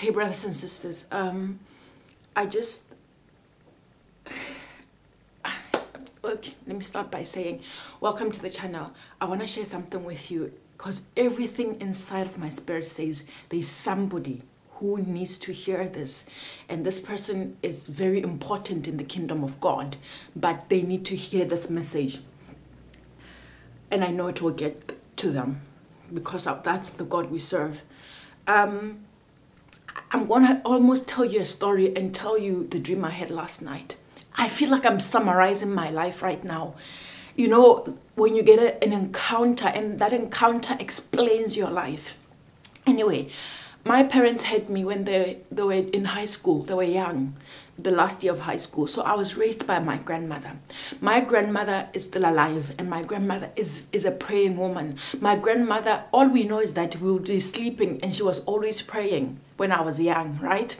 Hey, brothers and sisters. Um, I just. Okay, let me start by saying, welcome to the channel. I want to share something with you because everything inside of my spirit says there's somebody who needs to hear this. And this person is very important in the kingdom of God, but they need to hear this message. And I know it will get to them because that's the God we serve. Um, I'm gonna almost tell you a story and tell you the dream I had last night. I feel like I'm summarizing my life right now. You know, when you get a, an encounter and that encounter explains your life. Anyway, my parents had me when they, they were in high school, they were young, the last year of high school. So I was raised by my grandmother. My grandmother is still alive, and my grandmother is, is a praying woman. My grandmother, all we know is that we would be sleeping, and she was always praying when I was young, right?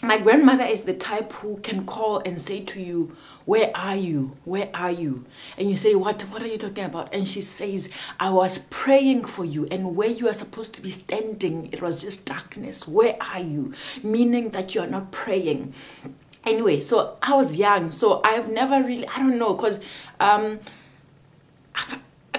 my grandmother is the type who can call and say to you where are you? Where are you? And you say what what are you talking about? And she says i was praying for you and where you are supposed to be standing it was just darkness. Where are you? Meaning that you are not praying. Anyway so i was young so i've never really i don't know because um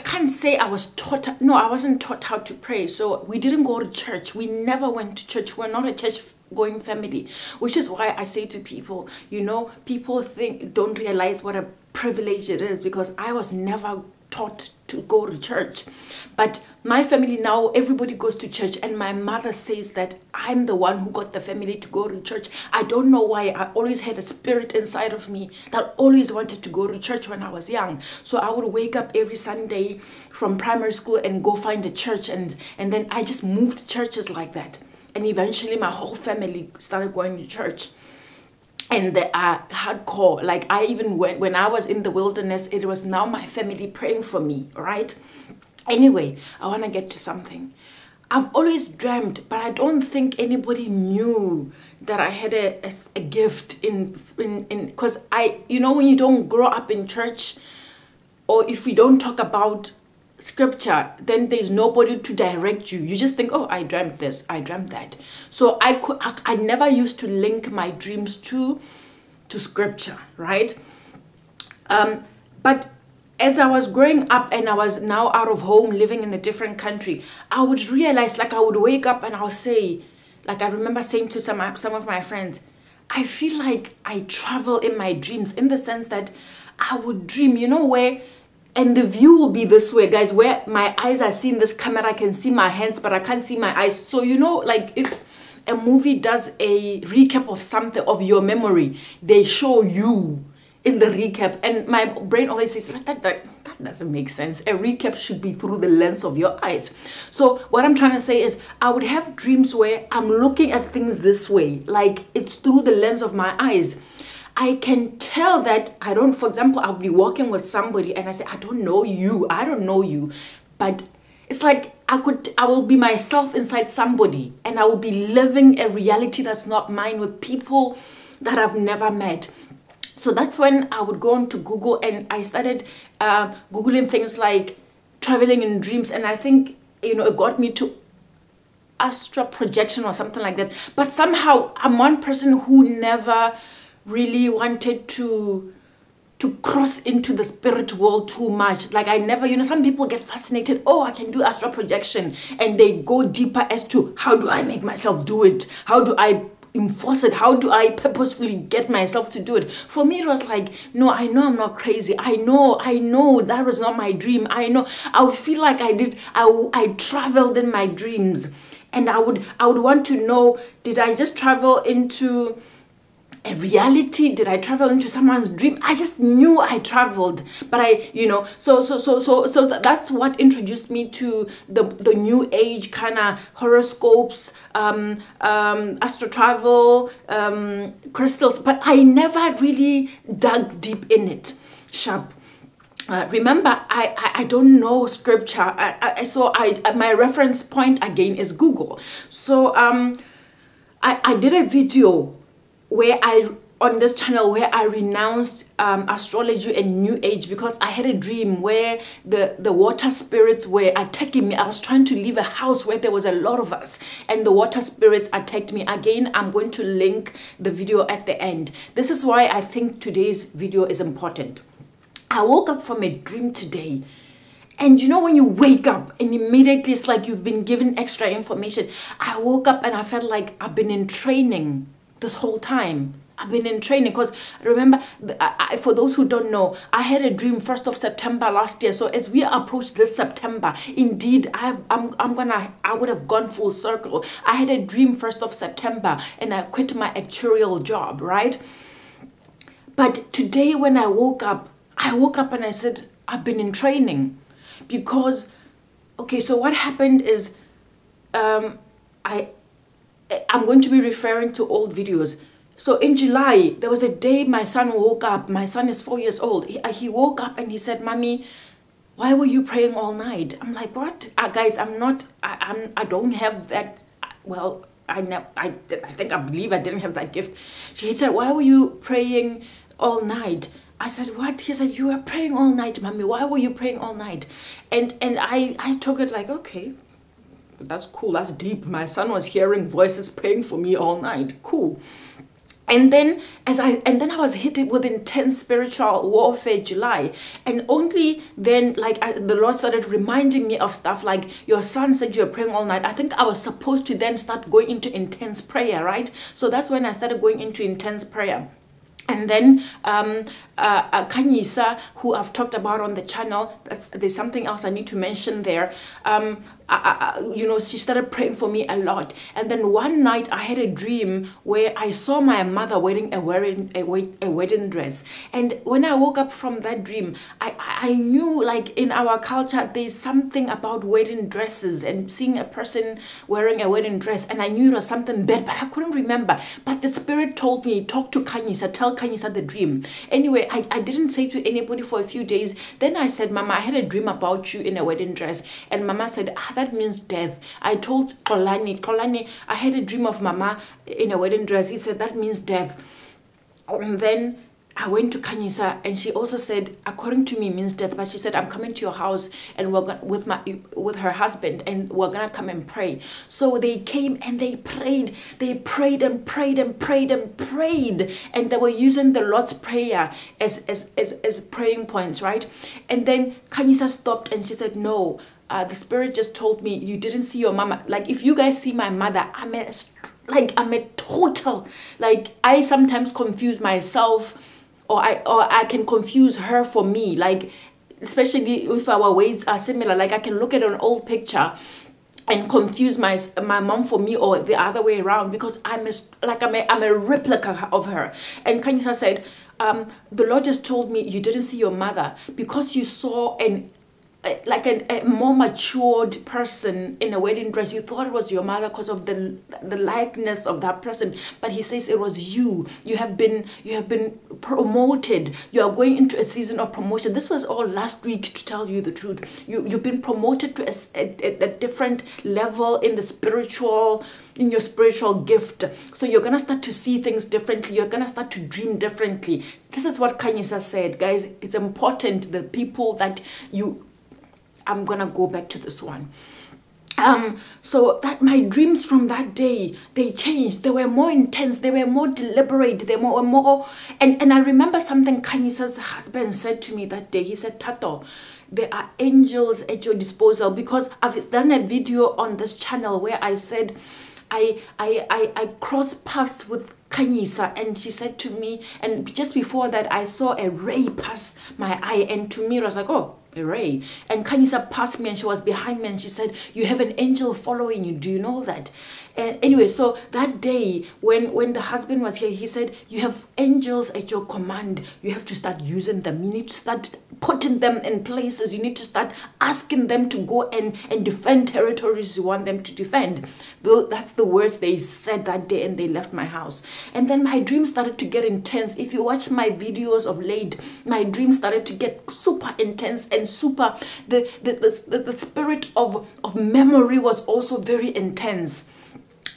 can't say I was taught, no, I wasn't taught how to pray. So we didn't go to church. We never went to church. We're not a church going family which is why i say to people you know people think don't realize what a privilege it is because i was never taught to go to church. But my family now everybody goes to church and my mother says that i'm the one who got the family to go to church. I don't know why. I always had a spirit inside of me that always wanted to go to church when i was young. So i would wake up every sunday from primary school and go find a church and and then i just moved churches like that. And eventually my whole family started going to church and they are uh, hardcore. Like i even went when i was in the wilderness it was now my family praying for me right? Anyway i want to get to something. I've always dreamed but i don't think anybody knew that i had a, a, a gift in in in because i you know when you don't grow up in church or if we don't talk about scripture then there's nobody to direct you. You just think oh i dreamt this i dreamt that. So i could I, I never used to link my dreams to to scripture right? Um but as I was growing up and I was now out of home living in a different country, I would realize like I would wake up and I'll say, like I remember saying to some some of my friends, I feel like I travel in my dreams in the sense that I would dream, you know, where and the view will be this way guys where my eyes are seeing this camera i can see my hands but i can't see my eyes. So you know like if a movie does a recap of something of your memory they show you in the recap. And my brain always says that, that, that doesn't make sense. A recap should be through the lens of your eyes. So what i'm trying to say is i would have dreams where i'm looking at things this way like it's through the lens of my eyes I can tell that I don't, for example, I'll be walking with somebody and I say, I don't know you, I don't know you, but it's like I could, I will be myself inside somebody and I will be living a reality that's not mine with people that I've never met. So that's when I would go on to Google and I started uh, Googling things like traveling in dreams. And I think, you know, it got me to astral projection or something like that. But somehow I'm one person who never really wanted to to cross into the spirit world too much. Like I never, you know, some people get fascinated. Oh, I can do astral projection, and they go deeper as to how do I make myself do it? How do I enforce it? How do I purposefully get myself to do it? For me, it was like, no, I know I'm not crazy. I know, I know that was not my dream. I know. I would feel like I did. I I traveled in my dreams, and I would I would want to know: Did I just travel into a reality? Did i travel into someone's dream? I just knew i traveled but i you know so so so so so that's what introduced me to the the new age kind of horoscopes um um astral travel um crystals but i never really dug deep in it. Sharp uh, remember, I, I, I, don't know scripture, I, I, so I, my reference point again is Google. So um, I, I did a video where I on this channel where I renounced um, astrology and New Age because I had a dream where the, the water spirits were attacking me. I was trying to leave a house where there was a lot of us and the water spirits attacked me. Again, I'm going to link the video at the end. This is why I think today's video is important. I woke up from a dream today and you know when you wake up and immediately it's like you've been given extra information. I woke up and I felt like I've been in training this whole time. I've been in training because remember, I, for those who don't know, I had a dream 1st of September last year. So as we approach this September, indeed, I I'm, I'm gonna, I would have gone full circle. I had a dream 1st of September and I quit my actuarial job, right? But today when I woke up, I woke up and I said, I've been in training because, okay, so what happened is um, I, I'm going to be referring to old videos so in July, there was a day my son woke up. My son is four years old. He, uh, he woke up and he said, Mommy, why were you praying all night? I'm like, what? Uh, guys, I'm not, I, I'm, I don't have that, well, I, ne- I, I think I believe I didn't have that gift. He said, why were you praying all night? I said, what? He said, you were praying all night, mommy. Why were you praying all night? And and I, I took it like, okay, that's cool. That's deep. My son was hearing voices praying for me all night. Cool and then as i and then i was hit with intense spiritual warfare july and only then like I, the lord started reminding me of stuff like your son said you were praying all night i think i was supposed to then start going into intense prayer right so that's when i started going into intense prayer and then um, uh, uh, Kanyisa, who I've talked about on the channel, that's, there's something else I need to mention there. Um, I, I, you know, she started praying for me a lot. And then one night I had a dream where I saw my mother wearing a wearing a, a wedding dress. And when I woke up from that dream, I, I knew like in our culture there's something about wedding dresses and seeing a person wearing a wedding dress. And I knew it was something bad, but I couldn't remember. But the spirit told me, talk to Kanyisa, tell Kanyisa the dream. Anyway, I, I didn't say to anybody for a few days. Then I said, Mama, I had a dream about you in a wedding dress. And Mama said, ah, that means death. I told Kolani, Kolani, I had a dream of Mama in a wedding dress. He said, that means death. And then I went to Kanyisa and she also said, according to me, means death. But she said, I'm coming to your house and we're gonna, with my with her husband and we're gonna come and pray. So they came and they prayed. They prayed and prayed and prayed and prayed, and they were using the Lord's prayer as as as, as praying points, right? And then Kanyisa stopped and she said, No. Uh, the spirit just told me you didn't see your mama. Like if you guys see my mother, I'm a like I'm a total like I sometimes confuse myself or I or I can confuse her for me. Like especially if our weights are similar. Like I can look at an old picture and confuse my my mom for me or the other way around because I'm a, like I'm a, I'm a replica of her. And Kanyisa said, um, the Lord just told me you didn't see your mother because you saw an like a, a, more matured person in a wedding dress. You thought it was your mother because of the the likeness of that person but he says it was you. You have been you have been promoted. You are going into a season of promotion. This was all last week to tell you the truth. You you've been promoted to a, a, a different level in the spiritual in your spiritual gift. So you're gonna start to see things differently. You're gonna start to dream differently. This is what Kanyisa said guys. It's important the people that you I'm gonna go back to this one. Um, so that my dreams from that day they changed. They were more intense. They were more deliberate. They were more and and i remember something kanyisa's husband said to me that day. He said Thato there are angels at your disposal. Because i've done a video on this channel where i said i i i, I cross paths with Kanyisa and she said to me and just before that I saw a ray pass my eye and to me I was like oh Ray. And Kanyisa passed me and she was behind me and she said, You have an angel following you. Do you know that? And anyway, so that day when, when the husband was here, he said, You have angels at your command. You have to start using them. You need to start putting them in places. You need to start asking them to go and, and defend territories you want them to defend. That's the words they said that day and they left my house. And then my dreams started to get intense. If you watch my videos of late, my dreams started to get super intense and super the the, the, the, spirit of, of memory was also very intense.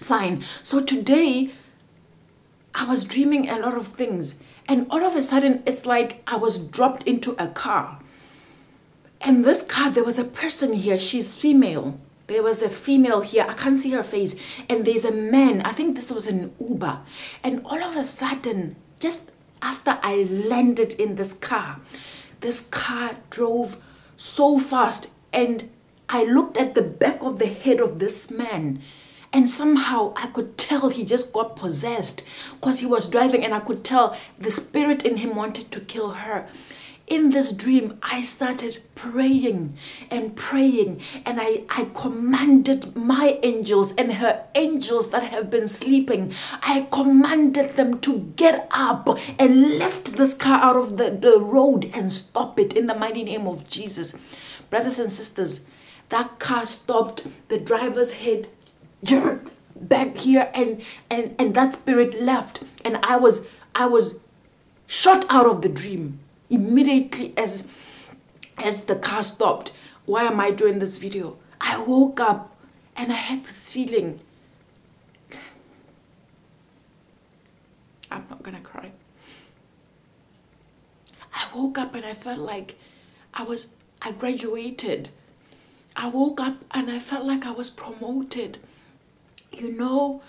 Fine. So today I was dreaming a lot of things. And all of a sudden, it's like I was dropped into a car. And this car, there was a person here. She's female. There was a female here. I can't see her face. And there's a man. I think this was an Uber. And all of a sudden, just after I landed in this car, this car drove so fast. And I looked at the back of the head of this man and somehow I could tell he just got possessed because he was driving, and I could tell the spirit in him wanted to kill her. In this dream, I started praying and praying, and I, I commanded my angels and her angels that have been sleeping. I commanded them to get up and lift this car out of the, the road and stop it in the mighty name of Jesus. Brothers and sisters, that car stopped, the driver's head jerked back here and and and that spirit left and i was i was shot out of the dream immediately as as the car stopped. Why am i doing this video? I woke up and i had this feeling. I'm not gonna cry. I woke up and i felt like i was i graduated. I woke up and i felt like i was promoted. You know,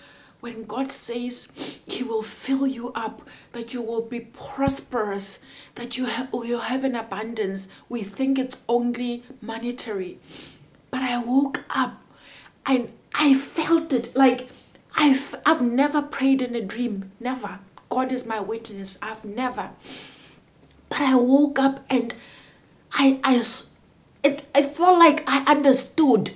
when God says He will fill you up, that you will be prosperous, that you have you have an abundance, we think it's only monetary. But I woke up and I felt it like I've I've never prayed in a dream, never. God is my witness. I've never. But I woke up and I I it, it felt like I understood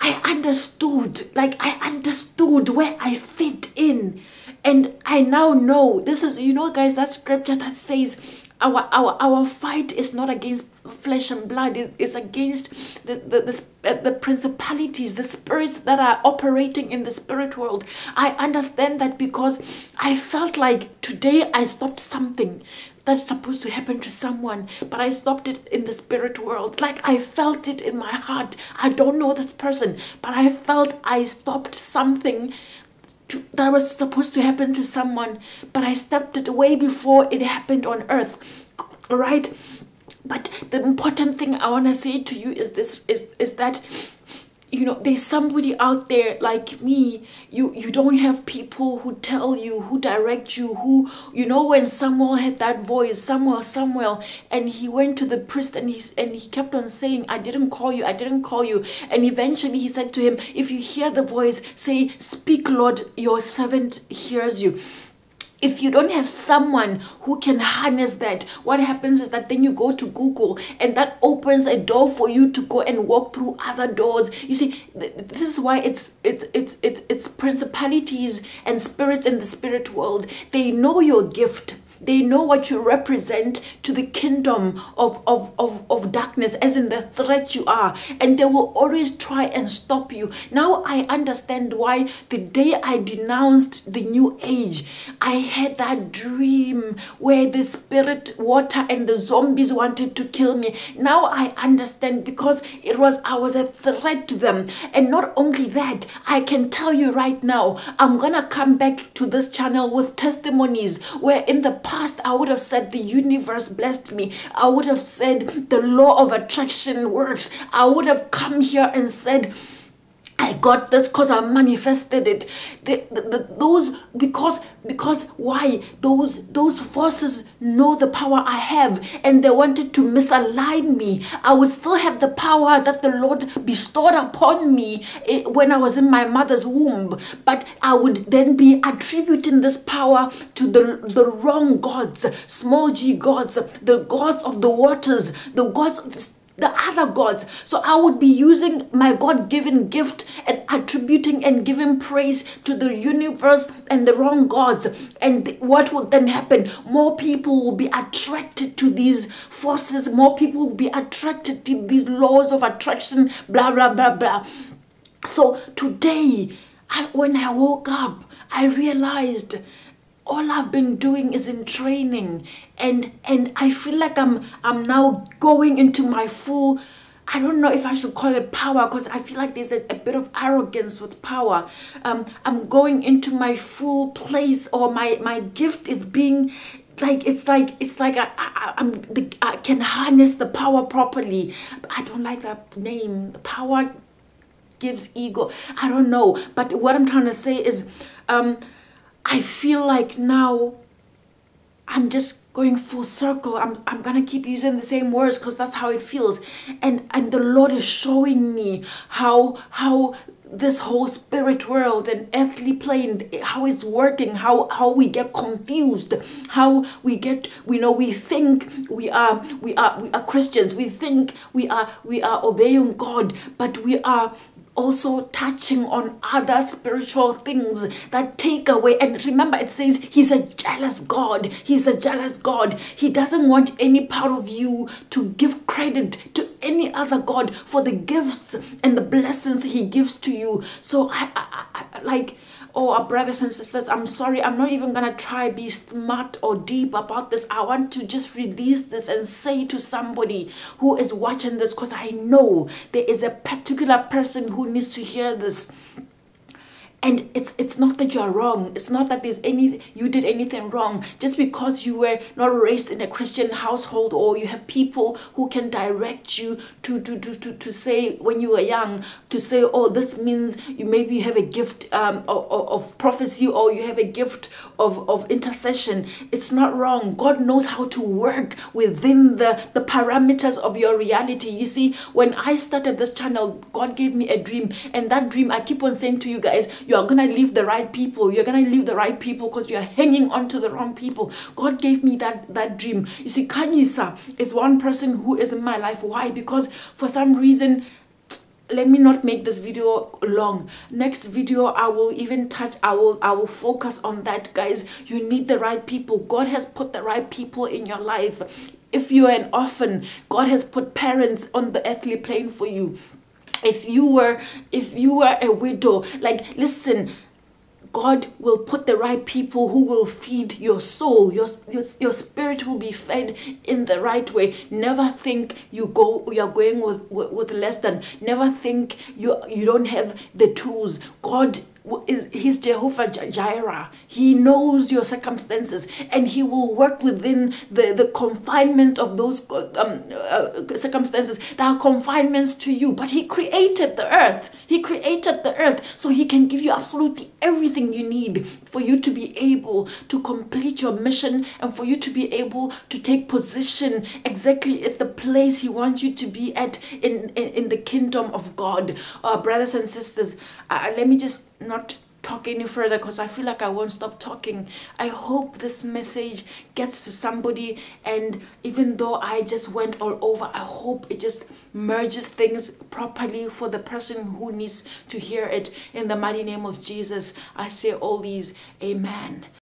I understood, like I understood where I fit in. And I now know this is, you know, guys, that scripture that says our our our fight is not against flesh and blood. It, it's against the the, the, uh, the principalities the spirits that are operating in the spirit world. I understand that because i felt like today i stopped something that's supposed to happen to someone, but I stopped it in the spirit world. Like I felt it in my heart. I don't know this person, but I felt I stopped something to, that was supposed to happen to someone, but I stopped it way before it happened on earth. Right? But the important thing I want to say to you is this is is that you know there's somebody out there like me. You you don't have people who tell you who direct you who you know when samuel had that voice samuel samuel and he went to the priest and he and he kept on saying i didn't call you i didn't call you. And eventually he said to him if you hear the voice say speak lord your servant hears you if you don't have someone who can harness that what happens is that then you go to google and that opens a door for you to go and walk through other doors. You see this is why it's it's it's it's, it's principalities and spirits in the spirit world. They know your gift they know what you represent to the kingdom of, of, of, of darkness, as in the threat you are. And they will always try and stop you. Now I understand why the day I denounced the new age, I had that dream where the spirit, water, and the zombies wanted to kill me. Now I understand because it was I was a threat to them. And not only that, I can tell you right now, I'm gonna come back to this channel with testimonies where in the past, I would have said the universe blessed me. I would have said the law of attraction works. I would have come here and said, I got this because I manifested it. The, the, the, those because because why those those forces know the power I have and they wanted to misalign me. I would still have the power that the Lord bestowed upon me eh, when I was in my mother's womb, but I would then be attributing this power to the the wrong gods, small g gods, the gods of the waters, the gods the other gods. So I would be using my God given gift and attributing and giving praise to the universe and the wrong gods. And what would then happen? More people will be attracted to these forces, more people will be attracted to these laws of attraction, blah, blah, blah, blah. So today, I, when I woke up, I realized all I've been doing is in training and and I feel like I'm I'm now going into my full I don't know if I should call it power because I feel like there's a, a, bit of arrogance with power. Um, I'm going into my full place or my, my gift is being like it's like it's like I, I, am the, I can harness the power properly. I don't like that name. Power gives ego. I don't know. But what I'm trying to say is um, I feel like now I'm just going full circle. I'm, I'm gonna keep using the same words because that's how it feels. And and the Lord is showing me how how this whole spirit world and earthly plane how it's working how how we get confused how we get we know we think we are we are we are christians we think we are we are obeying god but we are also touching on other spiritual things that take away. And remember, it says He's a jealous God. He's a jealous God. He doesn't want any part of you to give credit to any other God for the gifts and the blessings He gives to you. So, I, I, I like, oh, our brothers and sisters, I'm sorry. I'm not even gonna try be smart or deep about this. I want to just release this and say to somebody who is watching this, because I know there is a particular person who needs to hear this and it's it's not that you're wrong. It's not that there's any you did anything wrong. Just because you were not raised in a christian household or you have people who can direct you to to to to, to say when you were young to say oh this means you maybe you have a gift um, of, of prophecy or you have a gift of, of intercession. It's not wrong. God knows how to work within the the parameters of your reality. You see when i started this channel god gave me a dream. And that dream i keep on saying to you guys you're going to leave the right people. You're going to leave the right people because you're hanging on to the wrong people. God gave me that, that dream. You see, Kanyisa is one person who is in my life. Why? Because for some reason, let me not make this video long next video i will even touch i will i will focus on that guys you need the right people god has put the right people in your life if you're an orphan god has put parents on the earthly plane for you if you were if you were a widow like listen God will put the right people who will feed your soul. Your, your, your spirit will be fed in the right way. Never think you go you're going with, with, with less than. Never think you you don't have the tools. God is he's Jehovah Jireh. He knows your circumstances and he will work within the, the confinement of those um, uh, circumstances that are confinements to you. But he created the earth. He created the earth so he can give you absolutely everything you need for you to be able to complete your mission and for you to be able to take position exactly at the place he wants you to be at in, in, in the kingdom of God. Uh, brothers and sisters, uh, let me just not talk any further because I feel like I won't stop talking. I hope this message gets to somebody, and even though I just went all over, I hope it just merges things properly for the person who needs to hear it. In the mighty name of Jesus, I say all these, Amen.